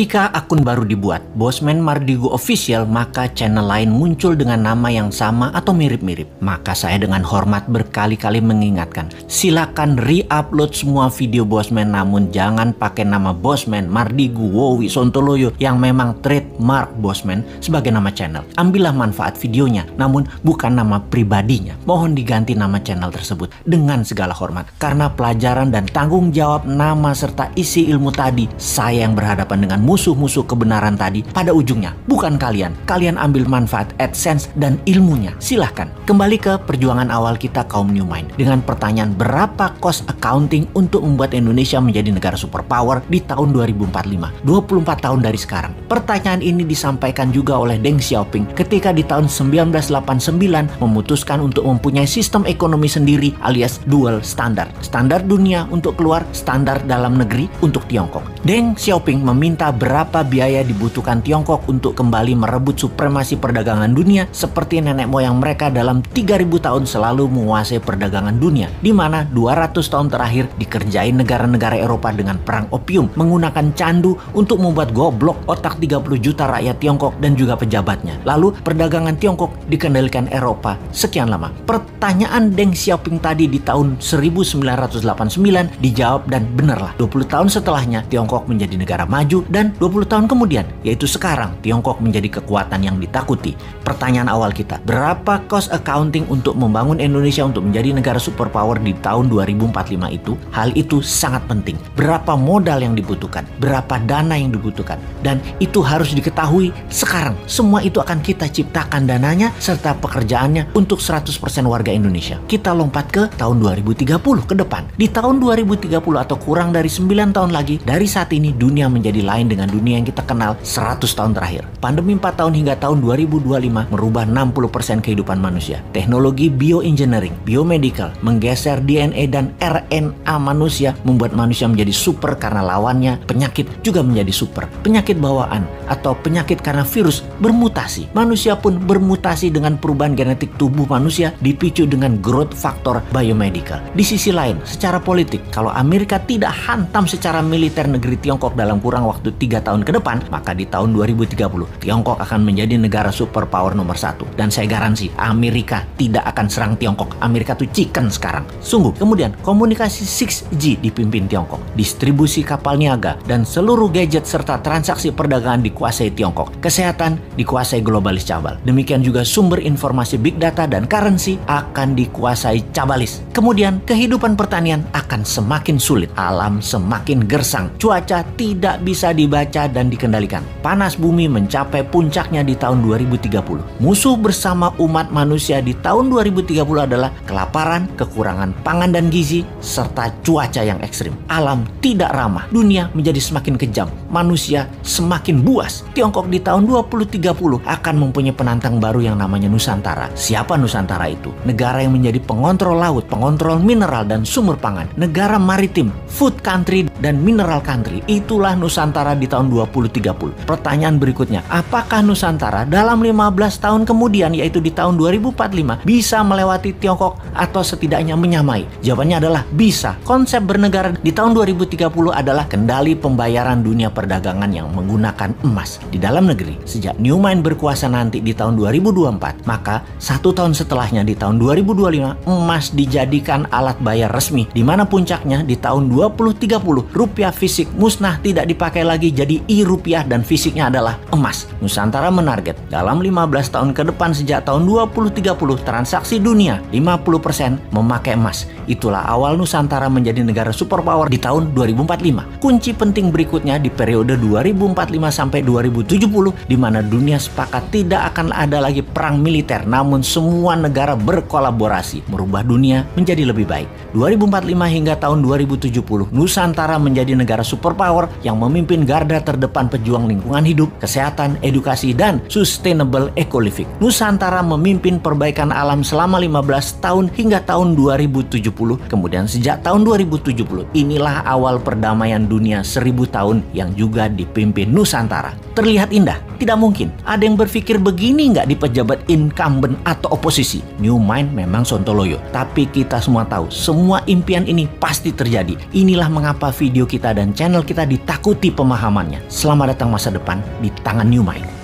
Ketika akun baru dibuat, Bosman Mardigo Official, maka channel lain muncul dengan nama yang sama atau mirip-mirip. Maka saya dengan hormat berkali-kali mengingatkan, silakan re-upload semua video Bosman namun jangan pakai nama Bosman Mardigo Wowi Sontoloyo yang memang trademark Bosman sebagai nama channel. Ambillah manfaat videonya, namun bukan nama pribadinya. Mohon diganti nama channel tersebut dengan segala hormat. Karena pelajaran dan tanggung jawab nama serta isi ilmu tadi, saya yang berhadapan dengan musuh-musuh kebenaran tadi pada ujungnya. Bukan kalian. Kalian ambil manfaat AdSense dan ilmunya. Silahkan. Kembali ke perjuangan awal kita kaum New Mind. Dengan pertanyaan berapa cost accounting untuk membuat Indonesia menjadi negara superpower di tahun 2045. 24 tahun dari sekarang. Pertanyaan ini disampaikan juga oleh Deng Xiaoping ketika di tahun 1989 memutuskan untuk mempunyai sistem ekonomi sendiri alias dual standar. Standar dunia untuk keluar, standar dalam negeri untuk Tiongkok. Deng Xiaoping meminta berapa biaya dibutuhkan Tiongkok untuk kembali merebut supremasi perdagangan dunia seperti nenek moyang mereka dalam 3000 tahun selalu menguasai perdagangan dunia di mana 200 tahun terakhir dikerjain negara-negara Eropa dengan perang opium menggunakan candu untuk membuat goblok otak 30 juta rakyat Tiongkok dan juga pejabatnya. Lalu perdagangan Tiongkok dikendalikan Eropa sekian lama. Pertanyaan Deng Xiaoping tadi di tahun 1989 dijawab dan benarlah 20 tahun setelahnya Tiongkok menjadi negara maju dan 20 tahun kemudian yaitu sekarang Tiongkok menjadi kekuatan yang ditakuti. Pertanyaan awal kita, berapa cost accounting untuk membangun Indonesia untuk menjadi negara superpower di tahun 2045 itu? Hal itu sangat penting. Berapa modal yang dibutuhkan? Berapa dana yang dibutuhkan? Dan itu harus diketahui sekarang. Semua itu akan kita ciptakan dananya serta pekerjaannya untuk 100% warga Indonesia. Kita lompat ke tahun 2030 ke depan. Di tahun 2030 atau kurang dari 9 tahun lagi, dari saat ini dunia menjadi lain dengan dunia yang kita kenal 100 tahun terakhir. Pandemi 4 tahun hingga tahun 2025 merubah 60% kehidupan manusia. Teknologi bioengineering, biomedical, menggeser DNA dan RNA manusia membuat manusia menjadi super karena lawannya penyakit juga menjadi super. Penyakit bawaan atau penyakit karena virus bermutasi. Manusia pun bermutasi dengan perubahan genetik tubuh manusia dipicu dengan growth factor biomedical. Di sisi lain, secara politik, kalau Amerika tidak hantam secara militer negeri Tiongkok dalam kurang waktu 3 tahun ke depan, maka di tahun 2030 Tiongkok akan menjadi negara superpower nomor satu. Dan saya garansi Amerika tidak akan serang Tiongkok. Amerika tuh chicken sekarang. Sungguh. Kemudian komunikasi 6G dipimpin Tiongkok. Distribusi kapal niaga dan seluruh gadget serta transaksi perdagangan dikuasai Tiongkok. Kesehatan dikuasai globalis cabal. Demikian juga sumber informasi big data dan currency akan dikuasai cabalis. Kemudian kehidupan pertanian akan semakin sulit. Alam semakin gersang. Cuaca tidak bisa dibaca dan dikendalikan. Panas bumi mencapai puncaknya di tahun 2030. Musuh bersama umat manusia di tahun 2030 adalah kelaparan, kekurangan pangan dan gizi, serta cuaca yang ekstrim. Alam tidak ramah, dunia menjadi semakin kejam, manusia semakin buas. Tiongkok di tahun 2030 akan mempunyai penantang baru yang namanya Nusantara. Siapa Nusantara itu? Negara yang menjadi pengontrol laut, pengontrol mineral dan sumber pangan. Negara maritim, food country dan mineral country. Itulah Nusantara di tahun 2030. Pertanyaan berikutnya, apakah Nusantara dalam 15 tahun kemudian yaitu di tahun 2045 bisa melewati Tiongkok atau setidaknya menyamai? Jawabannya adalah bisa. Konsep bernegara di tahun 2030 adalah kendali pembayaran dunia perdagangan yang menggunakan emas di dalam negeri. Sejak Newman berkuasa nanti di tahun 2024, maka satu tahun setelahnya di tahun 2025 emas dijadikan alat bayar resmi di mana puncaknya di tahun 2030 rupiah fisik musnah tidak dipakai lagi jadi e-rupiah dan fisiknya adalah emas. Nusantara menarget dalam 15 tahun ke depan sejak tahun 2030 transaksi dunia 50% memakai emas. Itulah awal Nusantara menjadi negara superpower di tahun 2045. Kunci penting berikutnya di periode 2045 sampai 2070 di mana dunia sepakat tidak akan ada lagi perang militer namun semua negara berkolaborasi merubah dunia menjadi lebih baik. 2045 hingga tahun 2070 Nusantara menjadi negara superpower yang memimpin garda terdepan pejuang lingkungan hidup, kesehatan, edukasi dan sustainable eco living. Nusantara memimpin perbaikan alam selama 15 tahun hingga tahun 2070. Kemudian sejak tahun 2070 inilah awal perdamaian dunia 1000 tahun yang juga dipimpin Nusantara. Terlihat indah? Tidak mungkin. Ada yang berpikir begini nggak di pejabat incumbent atau oposisi? New Mind memang sontoloyo. Tapi kita semua tahu, semua impian ini pasti terjadi. Inilah mengapa video kita dan channel kita ditakuti pemahaman Selamat datang masa depan di tangan New Mind.